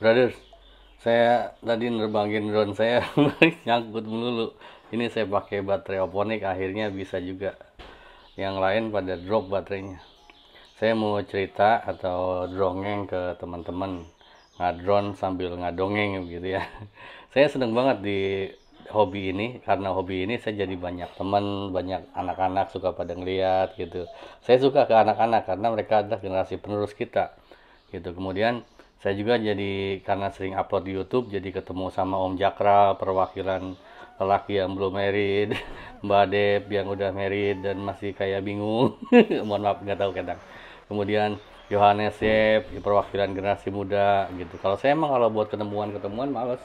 Brothers, saya tadi nerbangin drone saya nyangkut melulu. Ini saya pakai baterai oponik akhirnya bisa juga. Yang lain pada drop baterainya. Saya mau cerita atau dongeng ke teman-teman ngadron sambil ngadongeng gitu ya. Saya seneng banget di hobi ini karena hobi ini saya jadi banyak teman, banyak anak-anak suka pada ngeliat gitu. Saya suka ke anak-anak karena mereka adalah generasi penerus kita gitu. Kemudian saya juga jadi karena sering upload di YouTube jadi ketemu sama Om Jakra perwakilan lelaki yang belum married Mbak Dep yang udah married dan masih kayak bingung. Mohon maaf nggak tahu kadang. Kemudian Yohanes Yep perwakilan generasi muda gitu. Kalau saya emang kalau buat ketemuan-ketemuan males.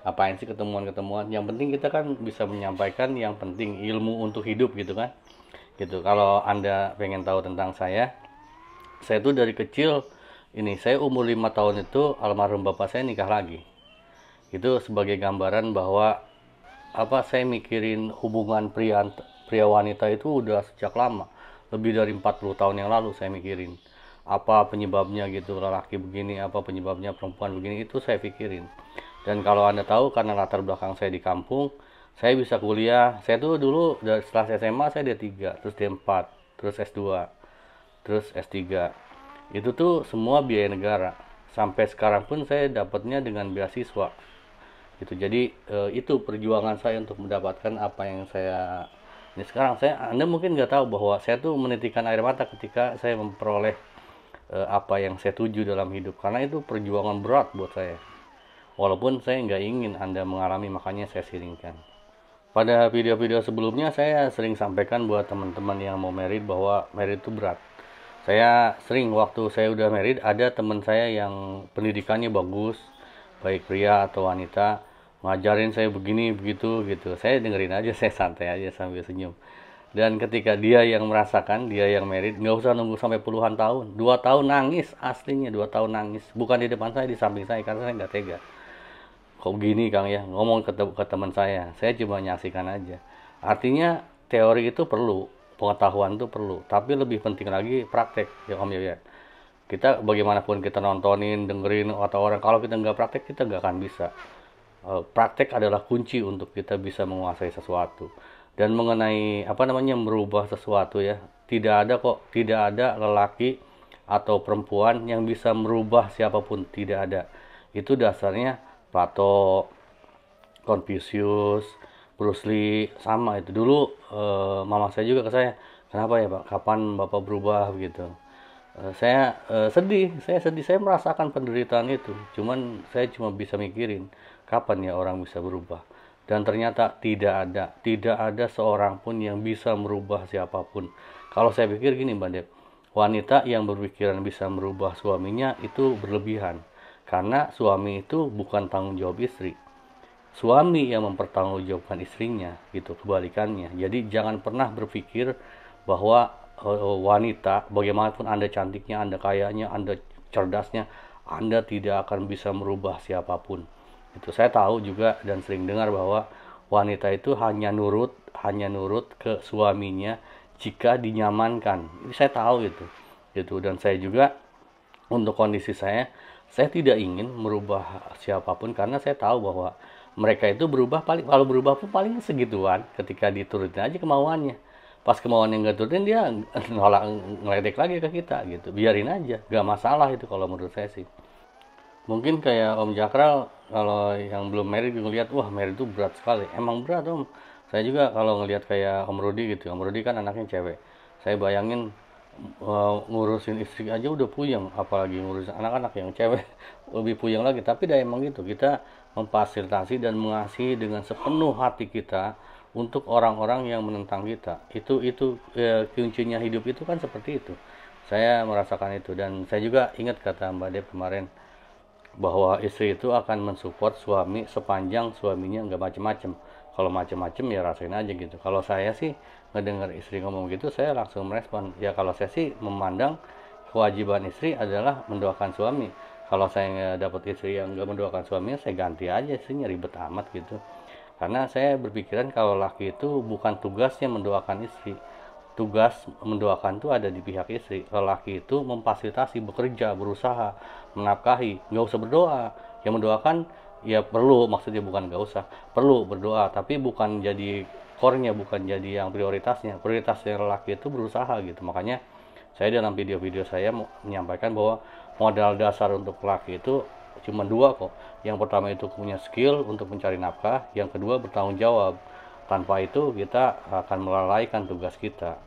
Apain sih ketemuan-ketemuan? Yang penting kita kan bisa menyampaikan yang penting ilmu untuk hidup gitu kan? Gitu. Kalau anda pengen tahu tentang saya saya tuh dari kecil ini saya umur lima tahun itu almarhum bapak saya nikah lagi. Itu sebagai gambaran bahwa apa saya mikirin hubungan pria pria wanita itu udah sejak lama. Lebih dari 40 tahun yang lalu saya mikirin apa penyebabnya gitu lelaki begini apa penyebabnya perempuan begini itu saya pikirin. Dan kalau anda tahu karena latar belakang saya di kampung saya bisa kuliah. Saya tuh dulu setelah SMA saya D3 terus D4 terus S2 terus S3 itu tuh semua biaya negara. Sampai sekarang pun saya dapatnya dengan beasiswa. Gitu. Jadi e, itu perjuangan saya untuk mendapatkan apa yang saya ini sekarang saya anda mungkin nggak tahu bahwa saya tuh menitikan air mata ketika saya memperoleh e, apa yang saya tuju dalam hidup. Karena itu perjuangan berat buat saya. Walaupun saya nggak ingin anda mengalami makanya saya siringkan. Pada video-video sebelumnya saya sering sampaikan buat teman-teman yang mau merit bahwa merit itu berat saya sering waktu saya udah married ada teman saya yang pendidikannya bagus baik pria atau wanita ngajarin saya begini begitu gitu. Saya dengerin aja saya santai aja sambil senyum. Dan ketika dia yang merasakan dia yang married nggak usah nunggu sampai puluhan tahun. Dua tahun nangis aslinya dua tahun nangis. Bukan di depan saya di samping saya karena saya nggak tega. Kok gini kang ya? Ngomong ke, ke teman saya. Saya cuma nyaksikan aja. Artinya teori itu perlu pengetahuan itu perlu. Tapi lebih penting lagi praktek ya om ya kita bagaimanapun kita nontonin dengerin atau orang kalau kita nggak praktek kita nggak akan bisa. Eh, praktek adalah kunci untuk kita bisa menguasai sesuatu. Dan mengenai apa namanya merubah sesuatu ya tidak ada kok tidak ada lelaki atau perempuan yang bisa merubah siapa pun tidak ada. Itu dasarnya Plato Confucius Bruce Lee sama itu. Dulu uh, mama saya juga ke saya kenapa ya pak? Kapan bapak berubah? Begitu. Uh, saya uh, sedih. Saya sedih. Saya merasakan penderitaan itu. Cuman saya cuma bisa mikirin kapan ya orang bisa berubah. Dan ternyata tidak ada. Tidak ada seorang pun yang bisa merubah siapa pun. Kalau saya pikir gini mbak Dep wanita yang berpikiran bisa merubah suaminya itu berlebihan. Karena suami itu bukan tanggung jawab istri suami yang mempertanggungjawabkan istrinya gitu kebalikannya. Jadi jangan pernah berpikir bahwa uh, wanita bagaimanapun anda cantiknya anda kayanya anda cerdasnya anda tidak akan bisa merubah siapa pun. Itu saya tahu juga dan sering dengar bahwa wanita itu hanya nurut hanya nurut ke suaminya jika dinyamankan. Ini saya tahu itu gitu. Dan saya juga untuk kondisi saya saya tidak ingin merubah siapa pun karena saya tahu bahwa mereka itu berubah paling kalau berubah pun paling segituan ketika diturutin aja kemauannya. Pas kemauannya nggak turutin dia nolak ngeledek lagi ke kita gitu. Biarin aja gak masalah itu kalau menurut saya sih. Mungkin kayak Om Jakral kalau yang belum married ngeliat wah married itu berat sekali. Emang berat Om. Saya juga kalau ngelihat kayak Om Rudi gitu Om Rudi kan anaknya cewek. Saya bayangin ngurusin istri aja udah puyeng apalagi ngurusin anak-anak yang cewek lebih puyeng lagi. Tapi dah emang gitu kita memfasilitasi dan mengasihi dengan sepenuh hati kita untuk orang-orang yang menentang kita. Itu itu ya, kuncinya hidup itu kan seperti itu. Saya merasakan itu. Dan saya juga ingat kata Mbak Dep kemarin bahwa istri itu akan mensupport suami sepanjang suaminya nggak macem-macem kalau macem-macem ya rasain aja gitu. Kalau saya sih ngedengar istri ngomong gitu saya langsung merespon. Ya kalau saya sih memandang kewajiban istri adalah mendoakan suami. Kalau saya dapat istri yang nggak mendoakan suaminya saya ganti aja istrinya ribet amat gitu. Karena saya berpikiran kalau laki itu bukan tugasnya mendoakan istri. Tugas mendoakan itu ada di pihak istri. Lelaki itu memfasilitasi bekerja berusaha menafkahi nggak usah berdoa. Yang mendoakan ya perlu maksudnya bukan nggak usah. Perlu berdoa tapi bukan jadi core-nya bukan jadi yang prioritasnya. Prioritasnya lelaki itu berusaha gitu. Makanya saya dalam video-video saya menyampaikan bahwa modal dasar untuk lelaki itu cuma dua kok. Yang pertama itu punya skill untuk mencari nafkah yang kedua bertanggung jawab. Tanpa itu kita akan melalaikan tugas kita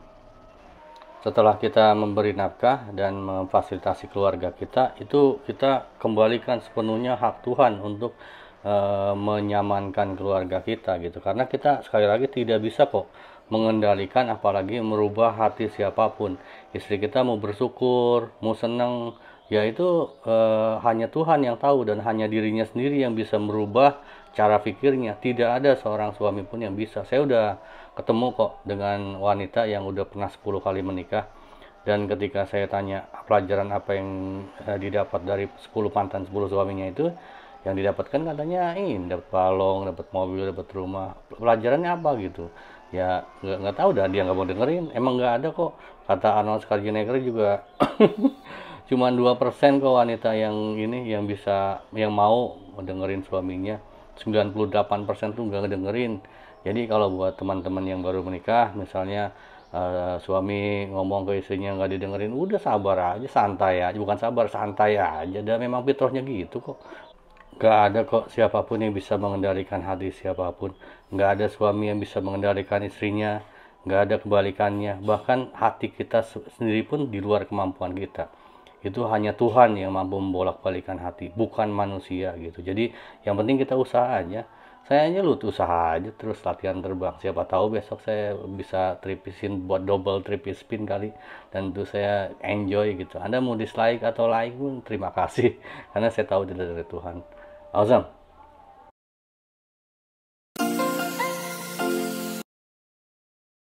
setelah kita memberi nafkah dan memfasilitasi keluarga kita itu kita kembalikan sepenuhnya hak Tuhan untuk e, menyamankan keluarga kita gitu. Karena kita sekali lagi tidak bisa kok mengendalikan apalagi merubah hati siapa pun. Istri kita mau bersyukur mau senang ya itu e, hanya Tuhan yang tahu dan hanya dirinya sendiri yang bisa merubah cara pikirnya tidak ada seorang suami pun yang bisa. Saya udah ketemu kok dengan wanita yang udah pernah 10 kali menikah. Dan ketika saya tanya pelajaran apa yang uh, didapat dari 10 mantan 10 suaminya itu yang didapatkan katanya ini dapat balong dapat mobil dapat rumah. Pelajarannya apa gitu? Ya nggak nggak tahu dah dia nggak mau dengerin. Emang nggak ada kok. Kata Arnold Schwarzenegger juga. Cuma dua persen kok wanita yang ini yang bisa yang mau dengerin suaminya 98% tuh nggak dengerin jadi kalau buat teman-teman yang baru menikah, misalnya uh, suami ngomong ke istrinya nggak didengerin, udah sabar aja, santai aja, bukan sabar, santai aja. Dan memang fitrahnya gitu kok. Gak ada kok siapa pun yang bisa mengendalikan hati siapa pun. Gak ada suami yang bisa mengendalikan istrinya. Gak ada kebalikannya. Bahkan hati kita sendiri pun di luar kemampuan kita itu hanya Tuhan yang mampu membolak-balikan hati, bukan manusia gitu. Jadi yang penting kita usaha aja. Saya aja lu usaha aja terus latihan terbang. Siapa tahu besok saya bisa tripisin buat double tripis spin kali dan itu saya enjoy gitu. Anda mau dislike atau like pun terima kasih karena saya tahu tidak dari Tuhan. Awesome